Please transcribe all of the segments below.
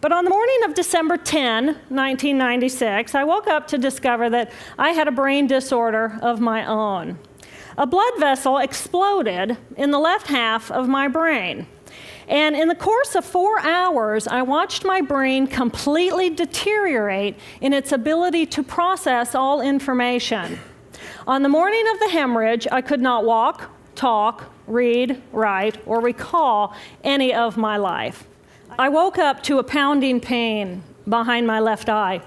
But on the morning of December 10, 1996, I woke up to discover that I had a brain disorder of my own. A blood vessel exploded in the left half of my brain. And in the course of four hours, I watched my brain completely deteriorate in its ability to process all information. On the morning of the hemorrhage, I could not walk, talk, read, write, or recall any of my life. I woke up to a pounding pain behind my left eye.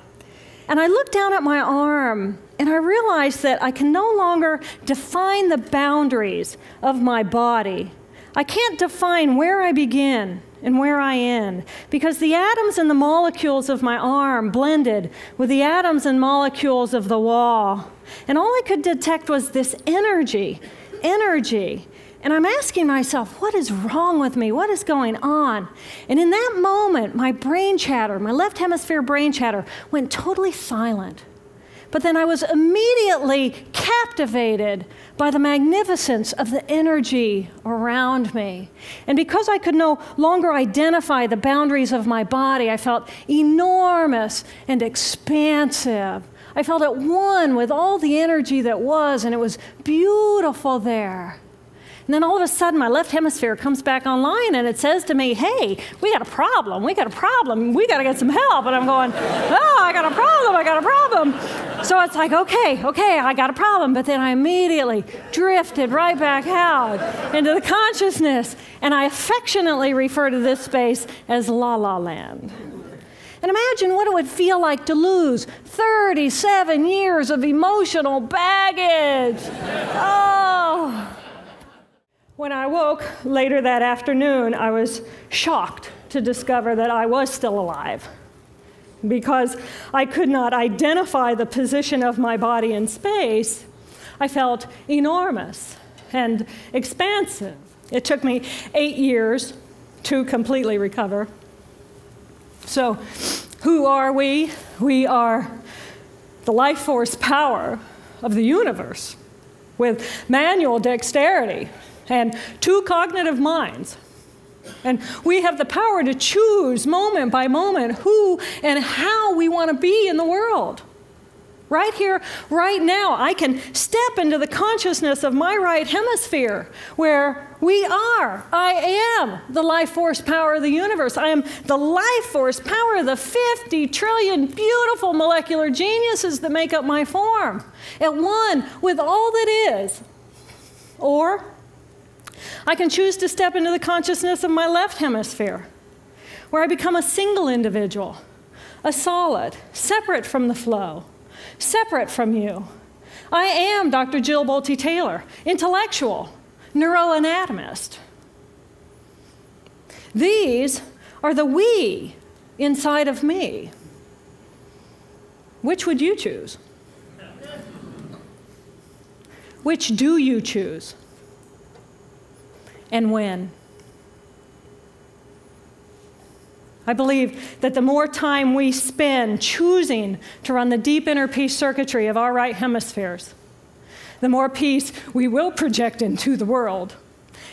And I looked down at my arm and I realized that I can no longer define the boundaries of my body. I can't define where I begin and where I end because the atoms and the molecules of my arm blended with the atoms and molecules of the wall. And all I could detect was this energy, energy. And I'm asking myself, what is wrong with me? What is going on? And in that moment, my brain chatter, my left hemisphere brain chatter, went totally silent. But then I was immediately captivated by the magnificence of the energy around me. And because I could no longer identify the boundaries of my body, I felt enormous and expansive. I felt at one with all the energy that was, and it was beautiful there. And then all of a sudden, my left hemisphere comes back online and it says to me, Hey, we got a problem. We got a problem. We got to get some help. And I'm going, Oh, I got a problem. I got a problem. So it's like, Okay, okay, I got a problem. But then I immediately drifted right back out into the consciousness. And I affectionately refer to this space as La La Land. And imagine what it would feel like to lose 37 years of emotional baggage. Oh. When I woke later that afternoon, I was shocked to discover that I was still alive because I could not identify the position of my body in space. I felt enormous and expansive. It took me eight years to completely recover. So, who are we? We are the life force power of the universe with manual dexterity and two cognitive minds. And we have the power to choose moment by moment who and how we want to be in the world. Right here, right now, I can step into the consciousness of my right hemisphere where we are. I am the life force power of the universe. I am the life force power of the 50 trillion beautiful molecular geniuses that make up my form, at one with all that is. Or I can choose to step into the consciousness of my left hemisphere, where I become a single individual, a solid, separate from the flow, separate from you. I am Dr. Jill Bolte Taylor, intellectual, neuroanatomist. These are the we inside of me. Which would you choose? Which do you choose? and when. I believe that the more time we spend choosing to run the deep inner peace circuitry of our right hemispheres, the more peace we will project into the world,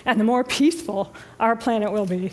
and the more peaceful our planet will be.